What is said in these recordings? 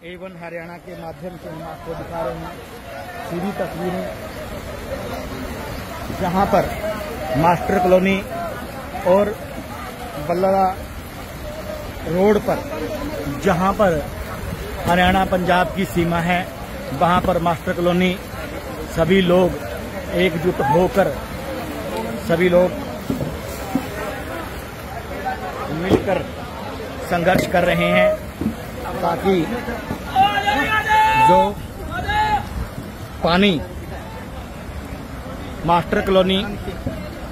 Avon Haryana के माध्यम से हम आपको दिखा रहे हैं सीधी तस्वीरें जहाँ पर मास्टर कॉलोनी और बल्लरा रोड पर, जहाँ पर हरियाणा पंजाब की सीमा है, वहाँ पर मास्टर कॉलोनी, सभी लोग एकजुट होकर, सभी लोग मिलकर संघर्ष कर रहे हैं। ताकि जो पानी मास्टर कॉलोनी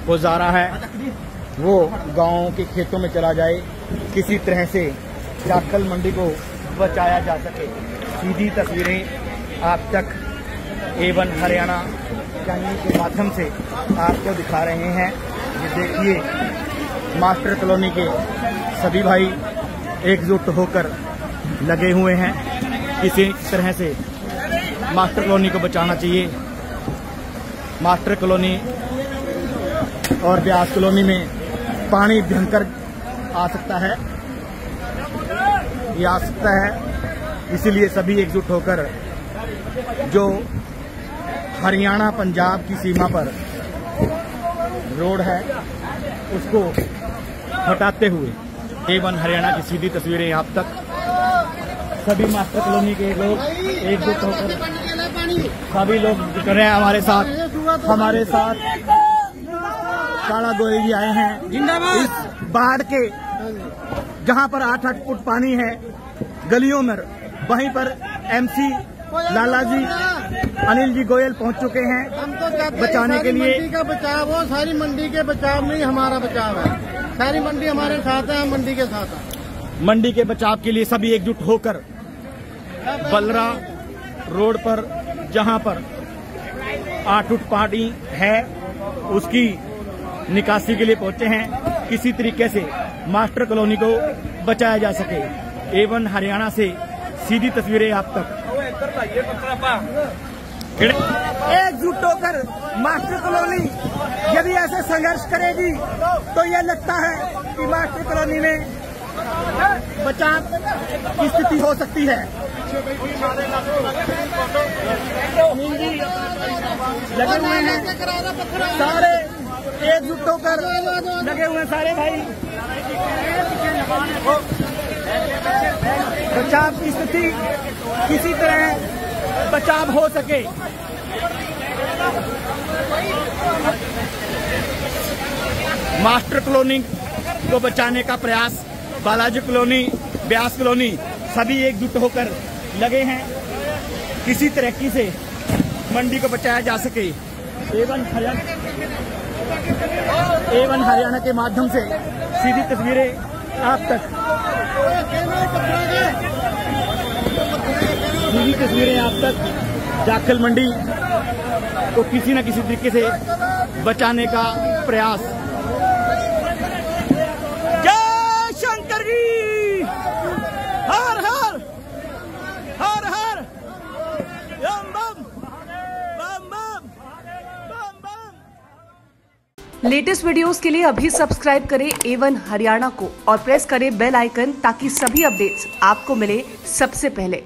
को जा रहा है, वो गाँव के खेतों में चला जाए, किसी तरह से जाखल मंडी को बचाया जा सके। सीधी तस्वीरें आप तक एवन हरियाणा चैनल के माध्यम से आपको दिखा रहे हैं। ये देखिए, मास्टर कॉलोनी के सभी भाई एकजुट होकर लगे हुए हैं। किसी तरह से मास्टर कॉलोनी को बचाना चाहिए। मास्टर कॉलोनी और ब्यास कॉलोनी में पानी भयंकर आ सकता है। ये आ सकता है। इसीलिए सभी एकजुट होकर जो हरियाणा, पंजाब की सीमा पर रोड है, उसको हटाते हुए एवन हरियाणा की सीधी तस्वीरें आप तक सभी मास्टर कॉलोनी के लोग एकजुट होकर सभी लोग कर रहे हैं हमारे साथ। हमारे साथ काला गोयल जी आए हैं। जिंदाबाद। इस बाढ़ के जहाँ पर आठ आठ फुट पानी है गलियों में वहीं पर एमसी लाला जी अनिल जी गोयल पहुँच चुके हैं हम तो बचाने के लिए। मंडी का बचाव हो सारी मंडी के बचाव में हमारा बचाव है। सारी मंडी हमारे साथ है हम मंडी के साथ हैं। मंडी के बचाव के लिए सभी एकजुट होकर बलरा रोड पर जहाँ पर आठ उठ पार्टी है उसकी निकासी के लिए पहुँचे हैं। किसी तरीके से मास्टर कॉलोनी को बचाया जा सके। एवन हरियाणा से सीधी तस्वीरें आप तक। एकजुट होकर मास्टर कॉलोनी यदि ऐसे संघर्ष करेगी तो यह लगता है कि मास्टर कॉलोनी में बचाव की स्थिति हो सकती है। लगे हुए हैं। सारे एकजुट होकर लगे हुए हैं सारे भाई। बचाव की स्थिति किसी तरह बचाव हो सके। मास्टर कॉलोनी को बचाने का प्रयास, बालाजी कॉलोनी, ब्यास कॉलोनी, सभी एकजुट होकर लगे हैं। किसी तरक्की से मंडी को बचाया जा सके। एवन हरियाणा एवन हरियाणा के माध्यम से सीधी तस्वीरें आप तक। सीधी तस्वीरें आप तक जाखल मंडी को किसी न किसी तरीके से बचाने का प्रयास लेटेस्ट वीडियोस के लिए अभी सब्सक्राइब करें एवन हरियाणा को और प्रेस करें बेल आइकन ताकि सभी अपडेट्स आपको मिले सबसे पहले।